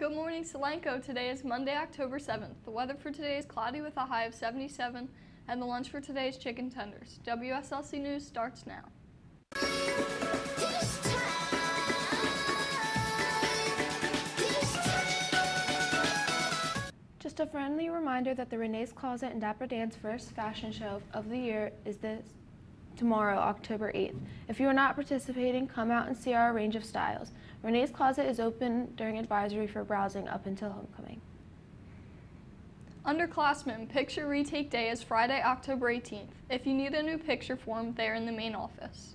Good morning, Solanco. Today is Monday, October 7th. The weather for today is cloudy with a high of 77, and the lunch for today is chicken tenders. WSLC News starts now. Just a friendly reminder that the Renee's Closet and Dapper Dan's first fashion show of the year is this tomorrow, October 8th. If you are not participating, come out and see our range of styles. Renee's Closet is open during advisory for browsing up until homecoming. Underclassmen, picture retake day is Friday, October 18th. If you need a new picture form, they are in the main office.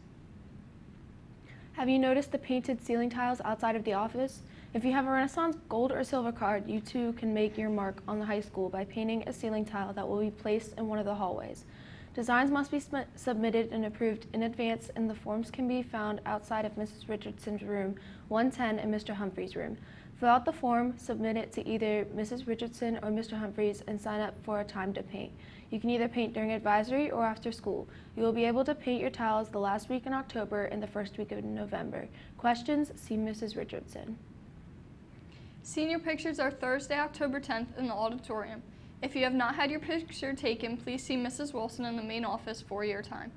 Have you noticed the painted ceiling tiles outside of the office? If you have a Renaissance gold or silver card, you too can make your mark on the high school by painting a ceiling tile that will be placed in one of the hallways. Designs must be submitted and approved in advance and the forms can be found outside of Mrs. Richardson's room 110 and Mr. Humphrey's room. Fill out the form, submit it to either Mrs. Richardson or Mr. Humphreys, and sign up for a time to paint. You can either paint during advisory or after school. You will be able to paint your tiles the last week in October and the first week of November. Questions? See Mrs. Richardson. Senior pictures are Thursday, October 10th in the auditorium. If you have not had your picture taken, please see Mrs. Wilson in the main office for your time.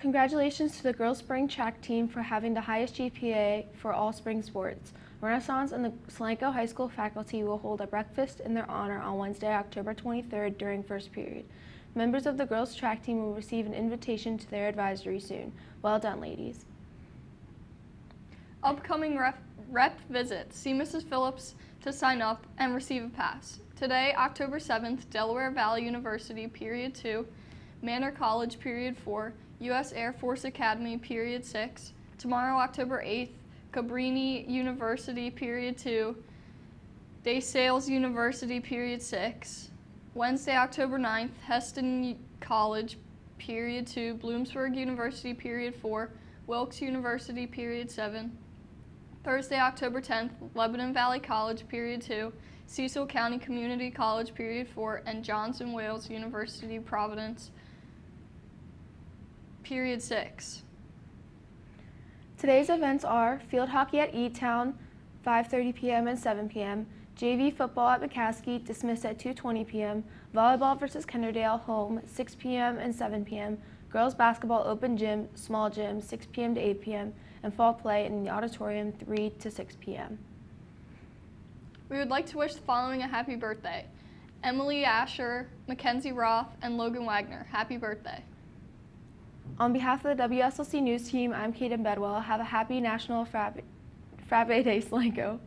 Congratulations to the girls spring track team for having the highest GPA for all spring sports. Renaissance and the Solanco High School faculty will hold a breakfast in their honor on Wednesday, October 23rd during first period. Members of the girls track team will receive an invitation to their advisory soon. Well done, ladies. Upcoming rep, rep visits. See Mrs. Phillips to sign up and receive a pass. Today, October 7th, Delaware Valley University, Period 2, Manor College, Period 4, U.S. Air Force Academy, Period 6. Tomorrow, October 8th, Cabrini University, Period 2, DeSales University, Period 6. Wednesday, October 9th, Hesston College, Period 2, Bloomsburg University, Period 4, Wilkes University, Period 7. Thursday, October 10th, Lebanon Valley College, Period 2, Cecil County Community College, Period 4, and Johnson Wales University, Providence, Period 6. Today's events are field hockey at E-Town, 5.30 p.m. and 7 p.m., JV football at McCaskey, dismissed at 2.20 p.m., volleyball versus Kennard-Dale, home, 6 p.m. and 7 p.m., girls basketball open gym, small gym, 6 p.m. to 8 p.m., and fall play in the auditorium 3 to 6 p.m. We would like to wish the following a happy birthday. Emily Asher, Mackenzie Roth, and Logan Wagner. Happy birthday. On behalf of the WSLC News team, I'm Kaden Bedwell. Have a happy National Frab, Frabbe Day, Solanco.